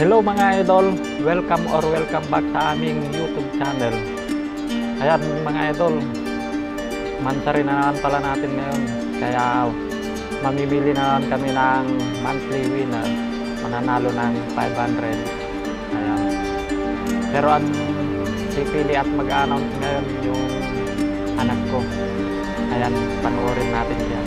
Hello mga idol, welcome or welcome back sa aming YouTube channel. Ayan mga idol, mansari na naman pala natin ngayon. Kaya mamimili na naman kami ng monthly winner. Mananalo ng 500. Ayan. Pero ang pipili at mag-announce ngayon yung anak ko. Ayan, panoorin natin yan.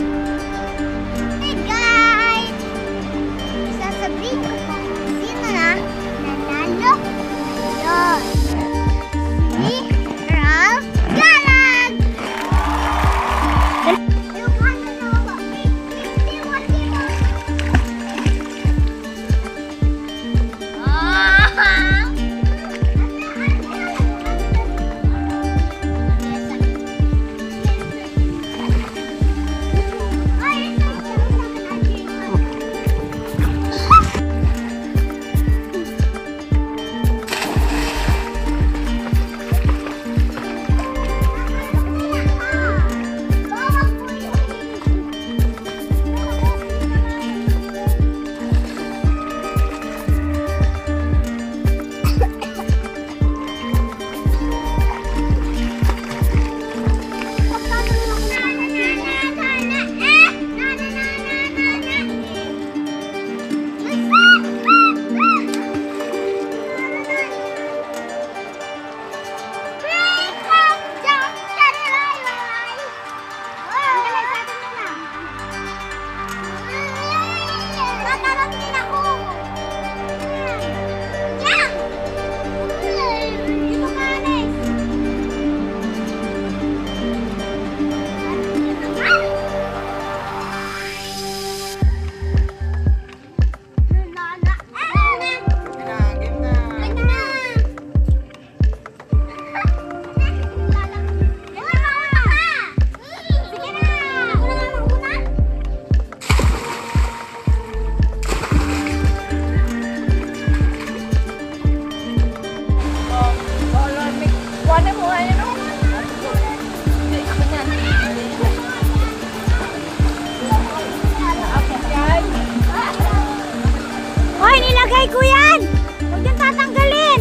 Tatay ko yan! Huwag niyang tatanggalin!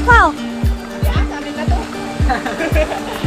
Ako! Yeah, sa amin na to.